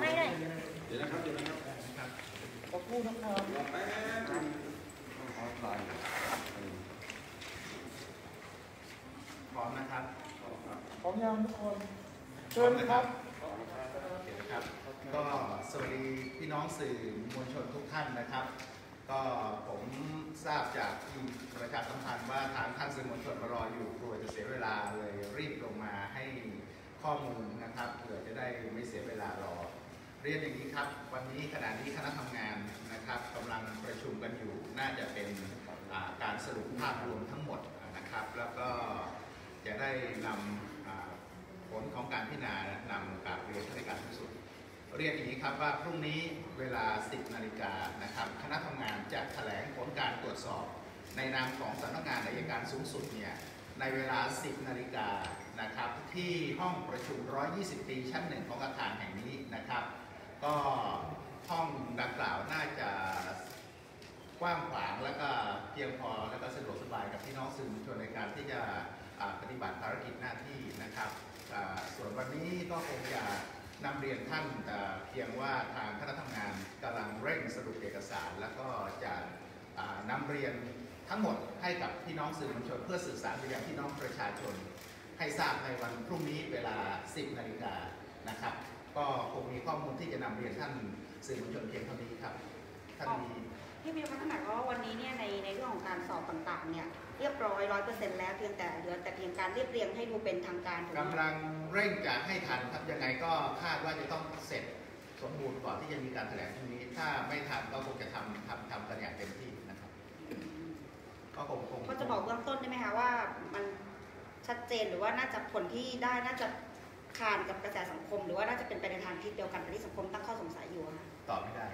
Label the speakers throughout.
Speaker 1: ให้หน่อย
Speaker 2: เดี๋ยวนะครับ เดี๋ยวนะครับ
Speaker 3: ขอบคุณนะครับ
Speaker 2: แป๊บ
Speaker 3: ขอลน์พร้อมนะครับ
Speaker 4: พร้อมยังทุกคนเชิญครับ
Speaker 3: ครับ ก็สวัสดีพี่น้องสื่อมวลชนทุกท่านนะครับ ก็ผมทราบจากทีมประชาสัมพันธ์ว่าทางท่านสื่อมวลชนมารออยู่กลัวจะเสียเวลาเลยรีบลงมาให้ข้อมูลนะครับเผื่อจะได้ไม่เสียเวลา เรียนอย่างนี้ครับ วันนี้ขณะนี้คณะทำงานนะครับกำลังประชุมกันอยู่น่าจะเป็นการสรุปภาพรวมทั้งหมดนะครับ แล้วก็จะได้นำอ่าผลของการพิจารณานำกราบเรียนท่านในการที่สุดเรียนอย่างนี้ครับว่าพรุ่งนี้เวลา 10 นาฬิกานะครับคณะทำงานจะแถลงผลการตรวจสอบ ในนามของสำนักงานอัยการสูงสุดเนี่ยในเวลา 10 นาฬิกานะครับที่ห้องประชุม 120 ปีชั้นหนึ่งของอาคารแห่งนี้นะครับ ก็ห้องดังกล่าวน่าจะกว้างขวางแล้วก็เพียงพอแล้วก็สะดวกสบายกับพี่น้องสื่อมวลชนในการที่จะปฏิบัติภารกิจหน้าที่นะครับส่วนวันนี้ก็คงจะนำเรียนท่านเพียงว่าทางคณะทำงานกำลังเร่งสรุปเอกสาร แล้วก็จะนำเรียนทั้งหมดให้กับพี่น้องสื่อมวลชน เพื่อสื่อสารไปยังพี่น้องประชาชน ให้ทราบในวันพรุ่งนี้เวลา 10นาฬิกานะครับ ก็คงมีข้อมูลที่จะนำเรียนท่านสื่อมวลชนเพียงเท่านี้ครับท่านมี
Speaker 1: พี่มิวคะนั่นหมายความว่าวันนี้เนี่ยในในเรื่องของการสอบต่างๆเนี่ยเรียบร้อยร้อยเปอร์เซ็นต์แล้วเพียงแต่เหลือแต่เพียงการเรียบเรียงให้ดูเป็นทางการถูกไหม
Speaker 3: กำลังเร่งจะให้ทันครับยังไงก็คาดว่าจะต้องเสร็จสมบูรณ์ก่อนที่จะมีการแถลงพรุ่งนี้ ถ้าไม่ทันก็คงจะทำทำทำกันอย่างเต็มที่นะครับก็คงคง
Speaker 1: ก็จะบอกเบื้องต้นได้ไหมคะว่ามันชัดเจนหรือว่าน่าจะผลที่ได้น่าจะ ขานกับกระแสสังคม หรือว่าน่าจะเป็นไปในทางทิศเดียวกันกับที่สังคมตั้งข้อสงสัยอยู่อะค่ะ
Speaker 3: ตอบไม่ได้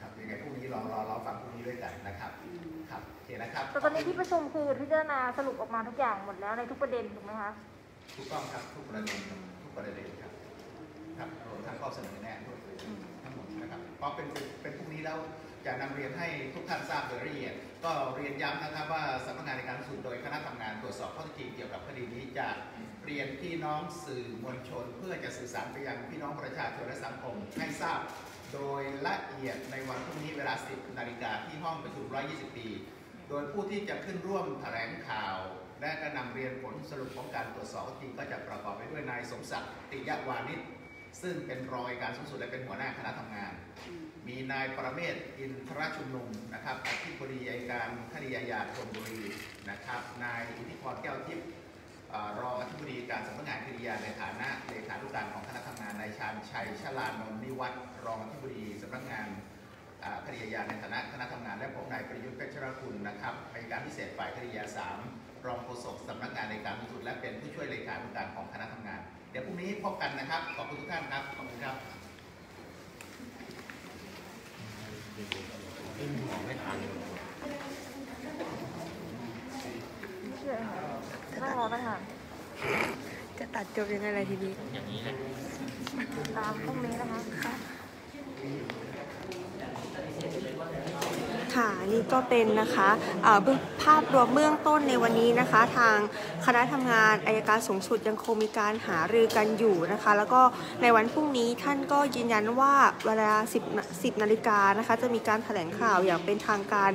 Speaker 3: ครับยังไงพรุ่งนี้รอรอรอฟังพรุ่งนี้ด้วยกันนะครับ
Speaker 1: อืม
Speaker 3: ครับโอเคนะครับ
Speaker 5: แต่ตอนนี้ที่ประชุมคือพิจารณาสรุปออกมาทุกอย่างหมดแล้วในทุกประเด็นถูกไหมคะ
Speaker 3: ถูกต้องครับทุกประเด็นครับทุกประเด็นครับครับรวมทั้งข้อเสนอแนะด้วยทั้งหมดนะครับเพราะเป็นเป็นพรุ่งนี้แล้วจะนำเรียนให้ทุกท่านทราบโดยละเอียด ก็เรียนย้ำนะครับว่าสำนักงานในการสูตรโดยคณะทำงานตรวจสอบข้อเท็จจริงเกี่ยวกับคดีนี้จะ เรียนพี่น้องสื่อมวลชน เพื่อจะสื่อสารไปยังพี่น้องประชาชนและสังคมให้ทราบ โดยละเอียดในวันพรุ่งนี้เวลา 10 นาฬิกาที่ห้องประชุม 120 ปี โดยผู้ที่จะขึ้นร่วมแถลงข่าว และก็นำเรียนผลสรุปของการตรวจสอบท็จริงก็จะประกอบไปด้วยนายสมศักดิ์ติยวานิชซึ่งเป็นรองอัยการสูงสุดและเป็นหัวหน้าคณะทำงาน
Speaker 1: มี
Speaker 3: นายประเมศอินทรชุมนุมนะครับอธิบดีอัยการคดีอาญาธนบุรีนะครับ นายอิทธิพรแก้วทิพย์ รองอธิบดีการสำนักงานคดีอาญาในฐานะเลขานุการของคณะทำงานนายชาญชัยชลานนท์นิวัฒน์รองอธิบดีสำนักงานคดีอาญาในฐานะคณะทำงานและผมนายประยุทธ์เพชรคุณนะครับอัยการพิเศษฝ่ายคดีอาญาสามรองโฆษกสำนักงานในการสูงสุดและเป็นผู้ช่วยเลขานุการของคณะทำงาน เดี๋ยวพรุ่งนี้พบกันนะครับ ขอบคุณทุกท่านครับ ขอบคุณครับ
Speaker 5: ไม่เชื่อค่ะ นั่งรอตั้งนาน
Speaker 6: จะตัดจบยังไงล่ะทีนี้
Speaker 5: ตามพรุ่งนี้นะคะ
Speaker 6: ค่ะนี่ก็เป็นนะคะภาพรวมเบื้องต้นในวันนี้นะคะ ทางคณะทำงานอายการสูงสุดยังคงมีการหารือกันอยู่นะคะ แล้วก็ในวันพรุ่งนี้ท่านก็ยืนยันว่าเวลา 10นา10นาฬิกานะคะจะมีการแถลงข่าวอย่างเป็นทางการ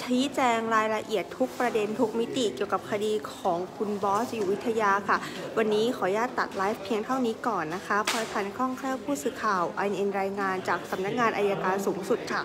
Speaker 6: ชี้แจงรายละเอียดทุกประเด็นทุกมิติเกี่ยวกับคดีของคุณบอสอยู่วิทยาค่ะ วันนี้ขออนุญาตตัดไลฟ์เพียงเท่านี้ก่อนนะคะพลอยพันธ์คล่องแคล่วผู้สื่อข่าว INN รายงานจากสำนักงานอายการสูงสุดค่ะ